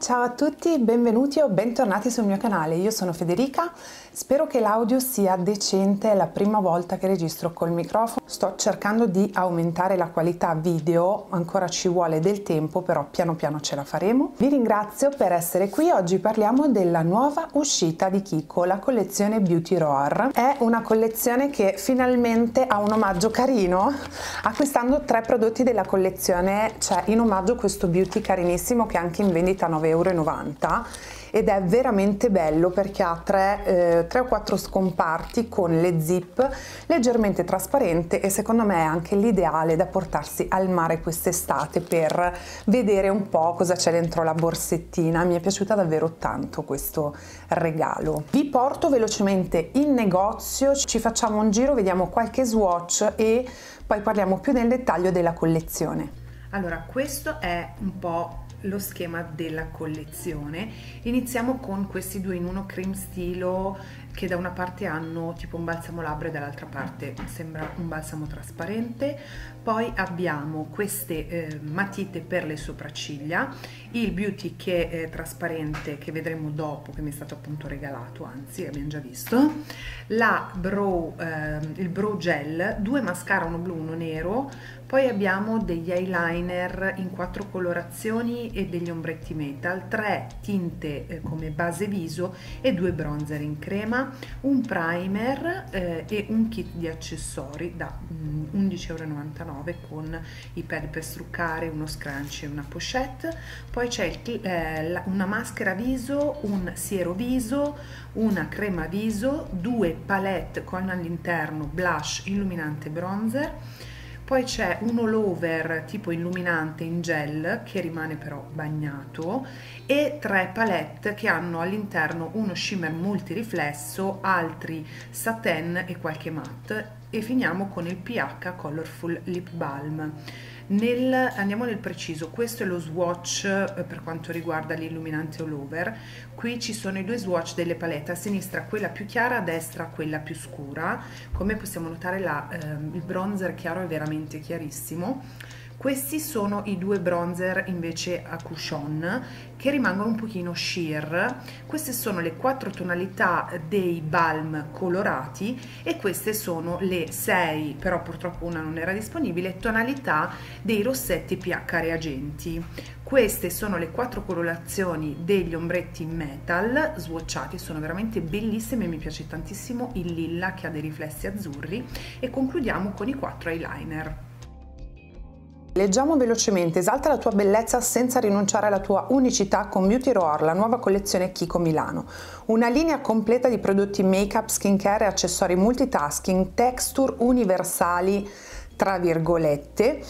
Ciao a tutti, benvenuti o bentornati sul mio canale. Io sono Federica, spero che l'audio sia decente, è la prima volta che registro col microfono. Sto cercando di aumentare la qualità video, ancora ci vuole del tempo, però piano piano ce la faremo. Vi ringrazio per essere qui, oggi parliamo della nuova uscita di Kiko, la collezione Beauty Roar. È una collezione che finalmente ha un omaggio carino, acquistando tre prodotti della collezione c'è in omaggio questo beauty carinissimo che è anche in vendita a 9,90 euro ed è veramente bello perché ha tre, eh, o quattro scomparti con le zip leggermente trasparente e secondo me è anche l'ideale da portarsi al mare quest'estate per vedere un po' cosa c'è dentro la borsettina. Mi è piaciuta davvero tanto questo regalo. Vi porto velocemente in negozio ci facciamo un giro vediamo qualche swatch e poi parliamo più nel dettaglio della collezione. Allora questo è un po' lo schema della collezione. Iniziamo con questi due in uno cream stilo che da una parte hanno tipo un balsamo labbra e dall'altra parte sembra un balsamo trasparente. Poi abbiamo queste eh, matite per le sopracciglia. Il beauty che è trasparente che vedremo dopo che mi è stato appunto regalato anzi abbiamo già visto. La brow eh, il brow gel due mascara uno blu uno nero poi abbiamo degli eyeliner in quattro colorazioni e degli ombretti metal tre tinte eh, come base viso e due bronzer in crema un primer eh, e un kit di accessori da mm, 11,99€ con i pad per struccare, uno scrunch e una pochette, poi c'è eh, una maschera viso, un siero viso, una crema viso, due palette con all'interno blush, illuminante bronzer, poi c'è un all over tipo illuminante in gel che rimane però bagnato e tre palette che hanno all'interno uno shimmer multiriflesso, altri satin e qualche matte e finiamo con il PH Colorful Lip Balm. Nel, andiamo nel preciso, questo è lo swatch eh, per quanto riguarda l'illuminante all over, qui ci sono i due swatch delle palette, a sinistra quella più chiara, a destra quella più scura, come possiamo notare la, eh, il bronzer chiaro è veramente chiarissimo, questi sono i due bronzer invece a cushion che rimangono un pochino sheer. Queste sono le quattro tonalità dei balm colorati e queste sono le sei, però purtroppo una non era disponibile, tonalità dei rossetti pH reagenti. Queste sono le quattro colorazioni degli ombretti metal swatchati, sono veramente bellissime, mi piace tantissimo il lilla che ha dei riflessi azzurri e concludiamo con i quattro eyeliner. Leggiamo velocemente, esalta la tua bellezza senza rinunciare alla tua unicità con Beauty Roar, la nuova collezione Kiko Milano. Una linea completa di prodotti make-up, skincare e accessori multitasking, texture universali, tra virgolette,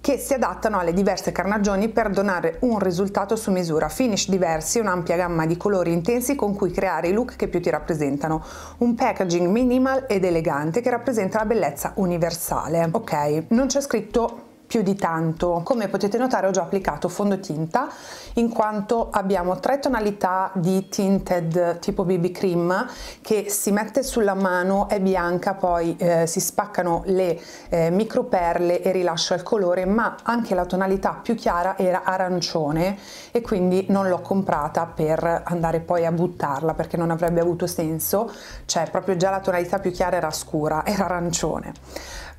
che si adattano alle diverse carnagioni per donare un risultato su misura, finish diversi un'ampia gamma di colori intensi con cui creare i look che più ti rappresentano, un packaging minimal ed elegante che rappresenta la bellezza universale. Ok, non c'è scritto più di tanto. Come potete notare ho già applicato fondotinta in quanto abbiamo tre tonalità di tinted tipo BB cream che si mette sulla mano, è bianca, poi eh, si spaccano le eh, micro perle e rilascia il colore, ma anche la tonalità più chiara era arancione e quindi non l'ho comprata per andare poi a buttarla perché non avrebbe avuto senso, cioè proprio già la tonalità più chiara era scura, era arancione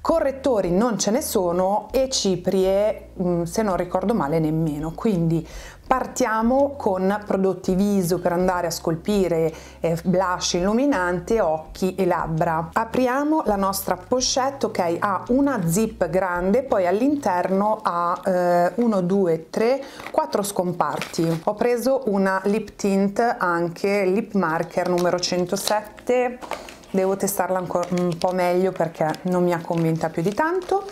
correttori non ce ne sono e ciprie mm, se non ricordo male nemmeno. Quindi partiamo con prodotti viso per andare a scolpire eh, blush illuminante occhi e labbra. Apriamo la nostra pochette ok? Ha una zip grande poi all'interno ha 1 2 3 4 scomparti. Ho preso una lip tint anche lip marker numero 107 devo testarla ancora un po' meglio perché non mi ha convinta più di tanto.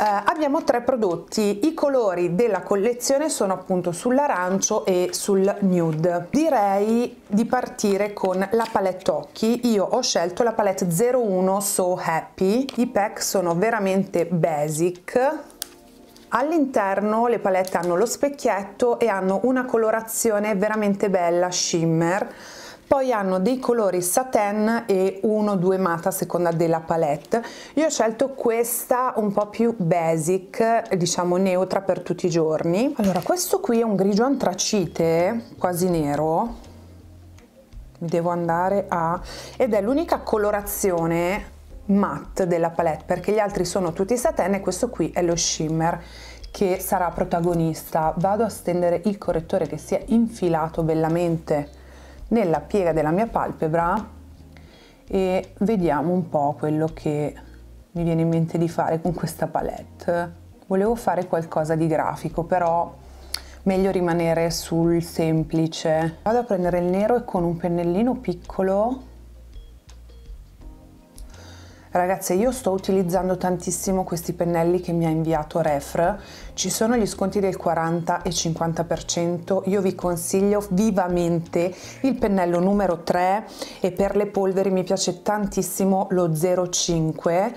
Eh, abbiamo tre prodotti. I colori della collezione sono appunto sull'arancio e sul nude. Direi di partire con la palette occhi. Io ho scelto la palette 01 So Happy. I pack sono veramente basic. All'interno le palette hanno lo specchietto e hanno una colorazione veramente bella, shimmer, poi hanno dei colori satin e uno due matte a seconda della palette. Io ho scelto questa un po' più basic diciamo neutra per tutti i giorni. Allora questo qui è un grigio antracite quasi nero. Mi devo andare a ed è l'unica colorazione matte della palette perché gli altri sono tutti satin e questo qui è lo shimmer che sarà protagonista. Vado a stendere il correttore che si è infilato bellamente nella piega della mia palpebra e vediamo un po' quello che mi viene in mente di fare con questa palette. Volevo fare qualcosa di grafico, però meglio rimanere sul semplice. Vado a prendere il nero e con un pennellino piccolo Ragazze io sto utilizzando tantissimo questi pennelli che mi ha inviato Refr, ci sono gli sconti del 40 e 50%, io vi consiglio vivamente il pennello numero 3 e per le polveri mi piace tantissimo lo 05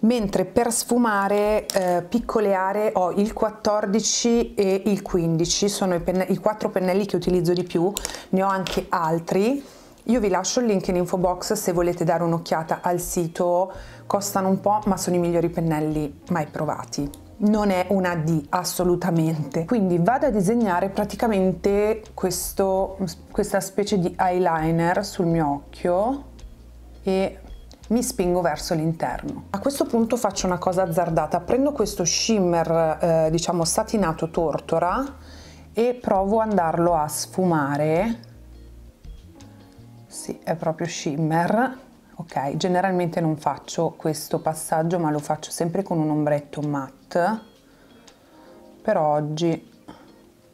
mentre per sfumare eh, piccole aree ho il 14 e il 15 sono i, i quattro pennelli che utilizzo di più. Ne ho anche altri io vi lascio il link in info box se volete dare un'occhiata al sito, costano un po' ma sono i migliori pennelli mai provati. Non è una D assolutamente. Quindi vado a disegnare praticamente questo, questa specie di eyeliner sul mio occhio e mi spingo verso l'interno. A questo punto faccio una cosa azzardata, prendo questo shimmer eh, diciamo satinato tortora e provo ad andarlo a sfumare sì, è proprio shimmer. Ok, generalmente non faccio questo passaggio, ma lo faccio sempre con un ombretto matte. Per oggi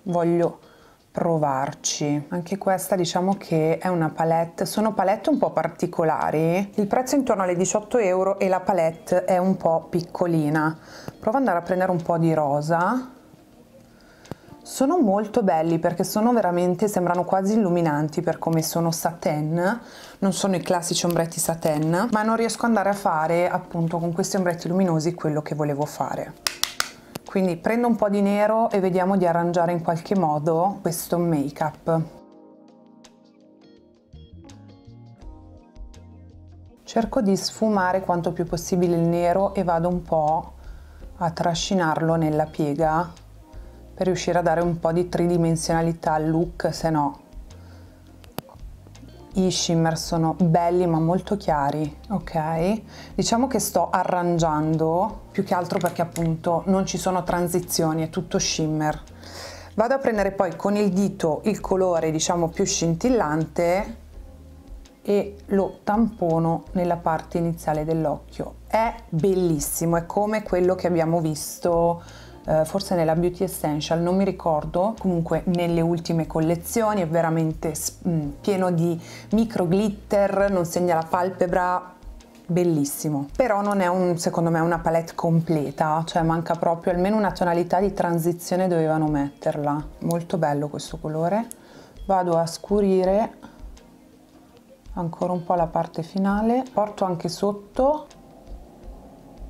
voglio provarci. Anche questa diciamo che è una palette, sono palette un po' particolari. Il prezzo è intorno alle 18 euro e la palette è un po' piccolina. Provo ad andare a prendere un po' di rosa sono molto belli perché sono veramente, sembrano quasi illuminanti per come sono satin, non sono i classici ombretti satin, ma non riesco ad andare a fare appunto con questi ombretti luminosi quello che volevo fare. Quindi prendo un po' di nero e vediamo di arrangiare in qualche modo questo make up. Cerco di sfumare quanto più possibile il nero e vado un po' a trascinarlo nella piega per riuscire a dare un po' di tridimensionalità al look, se no i shimmer sono belli ma molto chiari, ok? Diciamo che sto arrangiando più che altro perché appunto non ci sono transizioni, è tutto shimmer. Vado a prendere poi con il dito il colore diciamo più scintillante e lo tampono nella parte iniziale dell'occhio. È bellissimo, è come quello che abbiamo visto eh, forse nella Beauty Essential, non mi ricordo, comunque nelle ultime collezioni è veramente mh, mm, pieno di micro glitter, non segna la palpebra, bellissimo. Però non è un, secondo me una palette completa cioè manca proprio almeno una tonalità di transizione dovevano metterla. Molto bello questo colore. Vado a scurire ancora un po' la parte finale. Porto anche sotto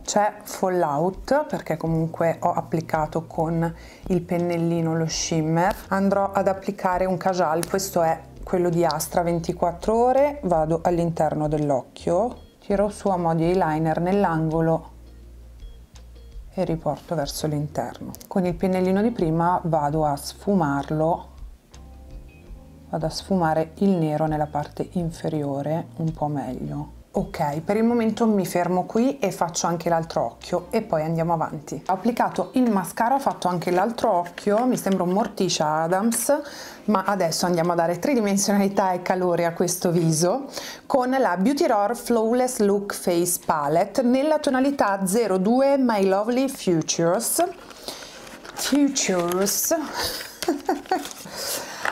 c'è fallout perché comunque ho applicato con il pennellino lo shimmer. Andrò ad applicare un cajal questo è quello di Astra 24 ore vado all'interno dell'occhio tiro su a mo' eyeliner nell'angolo e riporto verso l'interno. Con il pennellino di prima vado a sfumarlo vado a sfumare il nero nella parte inferiore un po' meglio Ok, per il momento mi fermo qui e faccio anche l'altro occhio e poi andiamo avanti. Ho applicato il mascara, ho fatto anche l'altro occhio, mi sembra un Morticia Adams, ma adesso andiamo a dare tridimensionalità e calore a questo viso con la Beauty Roar Flawless Look Face Palette nella tonalità 02 My Lovely Futures. Futures.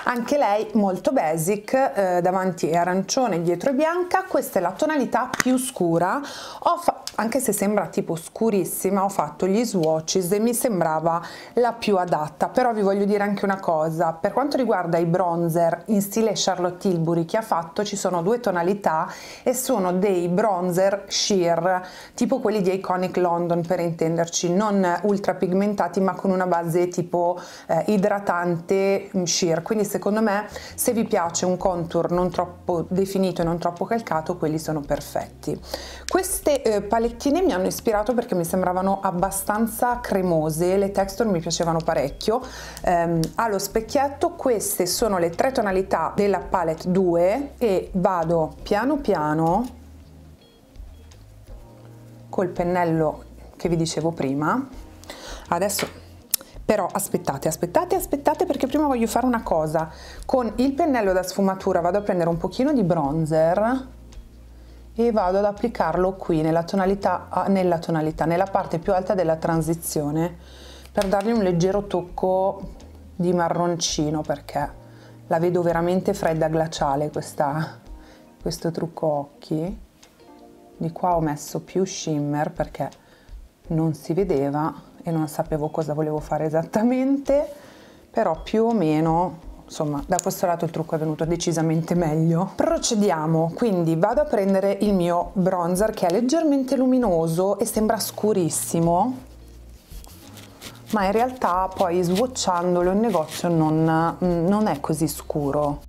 anche lei molto basic eh, davanti è arancione dietro è bianca. Questa è la tonalità più scura. Ho, anche se sembra tipo scurissima ho fatto gli swatches e mi sembrava la più adatta. Però vi voglio dire anche una cosa. Per quanto riguarda i bronzer in stile Charlotte Tilbury che ha fatto ci sono due tonalità e sono dei bronzer sheer tipo quelli di Iconic London per intenderci. Non ultra pigmentati ma con una base tipo eh, idratante mm, sheer. Quindi secondo me se vi piace un contour non troppo definito e non troppo calcato quelli sono perfetti. Queste eh, palettine mi hanno ispirato perché mi sembravano abbastanza cremose, le texture mi piacevano parecchio. Um, allo specchietto queste sono le tre tonalità della palette 2 e vado piano piano col pennello che vi dicevo prima. Adesso però aspettate, aspettate, aspettate perché prima voglio fare una cosa. Con il pennello da sfumatura vado a prendere un pochino di bronzer e vado ad applicarlo qui nella tonalità, ah, nella tonalità, nella parte più alta della transizione per dargli un leggero tocco di marroncino perché la vedo veramente fredda glaciale questa, questo trucco occhi. Di qua ho messo più shimmer perché non si vedeva e non sapevo cosa volevo fare esattamente, però più o meno insomma da questo lato il trucco è venuto decisamente meglio. Procediamo. Quindi vado a prendere il mio bronzer che è leggermente luminoso e sembra scurissimo. Ma in realtà poi swatchandolo in negozio non, non è così scuro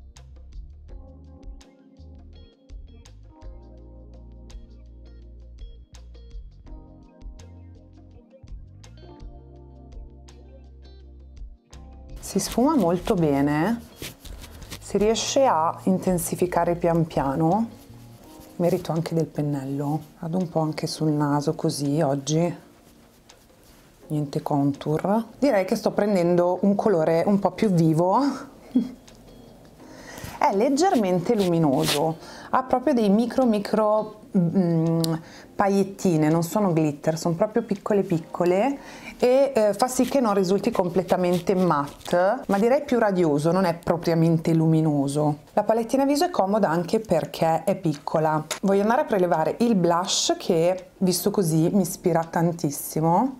si sfuma molto bene, si riesce a intensificare pian piano, merito anche del pennello, vado un po' anche sul naso così oggi, niente contour. Direi che sto prendendo un colore un po' più vivo, è leggermente luminoso, ha proprio dei micro micro mm, paillettine, non sono glitter, sono proprio piccole piccole e eh, fa sì che non risulti completamente matte, ma direi più radioso, non è propriamente luminoso. La palettina viso è comoda anche perché è piccola. Voglio andare a prelevare il blush che, visto così, mi ispira tantissimo.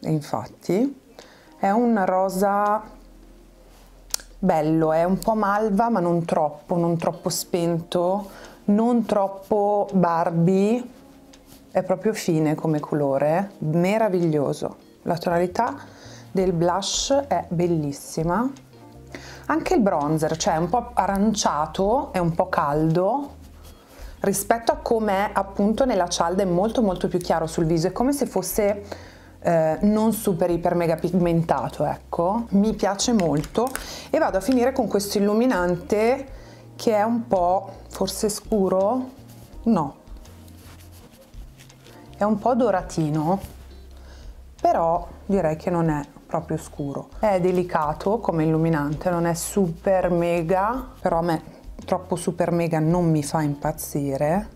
E infatti è un rosa bello, è un po' malva ma non troppo, non troppo spento, non troppo Barbie, è proprio fine come colore, meraviglioso. La tonalità del blush è bellissima. Anche il bronzer, cioè un po' aranciato, è un po' caldo, rispetto a com'è appunto nella cialda è molto molto più chiaro sul viso, è come se fosse eh, non super iper mega pigmentato, ecco. Mi piace molto e vado a finire con questo illuminante che è un po' forse scuro, no, è un po' doratino, però direi che non è proprio scuro. È delicato come illuminante, non è super mega, però a me troppo super mega non mi fa impazzire.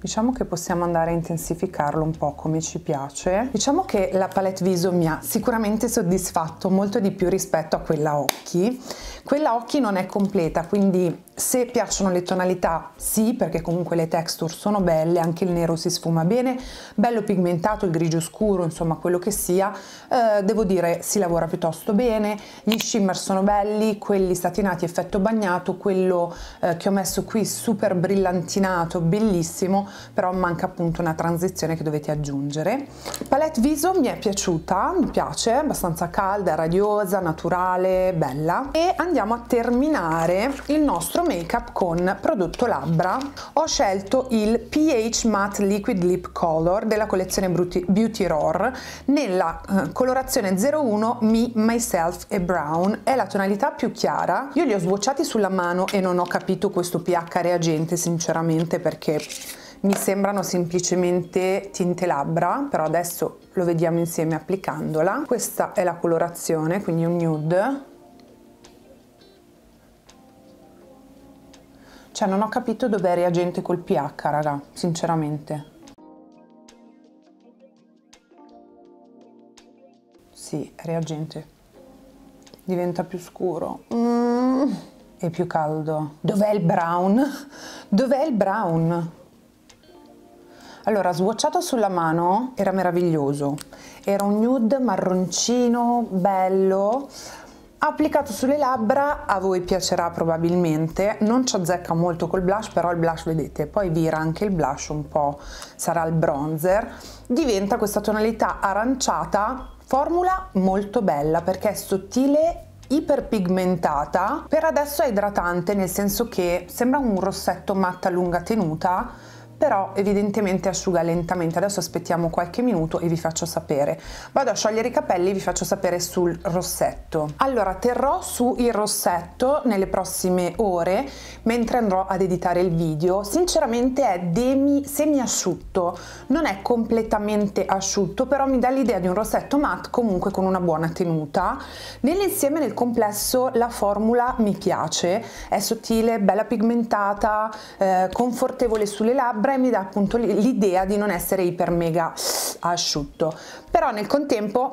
Diciamo che possiamo andare a intensificarlo un po' come ci piace. Diciamo che la palette viso mi ha sicuramente soddisfatto molto di più rispetto a quella occhi. Quella occhi non è completa, quindi se piacciono le tonalità sì, perché comunque le texture sono belle, anche il nero si sfuma bene, bello pigmentato, il grigio scuro, insomma quello che sia, eh, devo dire si lavora piuttosto bene, gli shimmer sono belli, quelli satinati effetto bagnato, quello eh, che ho messo qui super brillantinato, bellissimo, però manca appunto una transizione che dovete aggiungere. Palette viso mi è piaciuta, mi piace, abbastanza calda, radiosa, naturale, bella e andiamo a terminare il nostro make up con prodotto labbra ho scelto il PH Matte Liquid Lip Color della collezione Beauty Roar. Nella eh, colorazione 01 Me, Myself e Brown. È la tonalità più chiara. Io li ho swatchati sulla mano e non ho capito questo pH reagente sinceramente perché mi sembrano semplicemente tinte labbra però adesso lo vediamo insieme applicandola. Questa è la colorazione quindi un nude Cioè non ho capito dov'è reagente col pH, raga, sinceramente. Sì, reagente. Diventa più scuro. Mm. E più caldo. Dov'è il brown? Dov'è il brown? Allora, swatchato sulla mano era meraviglioso, era un nude marroncino, bello, applicato sulle labbra a voi piacerà probabilmente. Non ci azzecca molto col blush però il blush vedete poi vira anche il blush un po' sarà il bronzer. Diventa questa tonalità aranciata formula molto bella perché è sottile iperpigmentata per adesso è idratante nel senso che sembra un rossetto matta lunga tenuta però evidentemente asciuga lentamente. Adesso aspettiamo qualche minuto e vi faccio sapere. Vado a sciogliere i capelli e vi faccio sapere sul rossetto. Allora, terrò su il rossetto nelle prossime ore mentre andrò ad editare il video. Sinceramente è demi semi asciutto, non è completamente asciutto, però mi dà l'idea di un rossetto matte comunque con una buona tenuta. Nell'insieme, nel complesso, la formula mi piace, è sottile, bella pigmentata, eh, confortevole sulle labbra sopra e mi dà appunto l'idea di non essere iper mega asciutto. Però nel contempo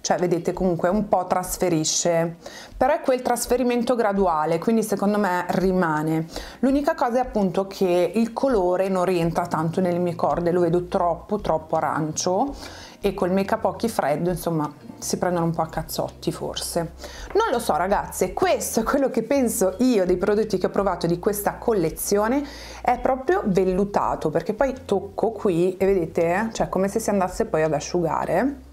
cioè vedete comunque un po' trasferisce. Però è quel trasferimento graduale quindi secondo me rimane. L'unica cosa è appunto che il colore non rientra tanto nelle mie corde lo vedo troppo troppo arancio e col make up occhi freddo insomma si prendono un po' a cazzotti forse non lo so ragazze questo è quello che penso io dei prodotti che ho provato di questa collezione è proprio vellutato perché poi tocco qui e vedete eh? cioè come se si andasse poi ad asciugare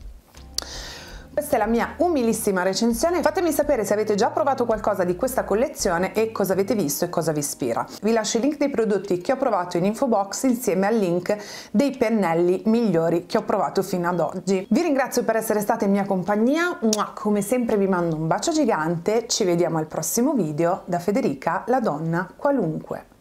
questa è la mia umilissima recensione, fatemi sapere se avete già provato qualcosa di questa collezione e cosa avete visto e cosa vi ispira. Vi lascio il link dei prodotti che ho provato in info box insieme al link dei pennelli migliori che ho provato fino ad oggi. Vi ringrazio per essere state in mia compagnia, come sempre vi mando un bacio gigante, ci vediamo al prossimo video da Federica, la donna qualunque.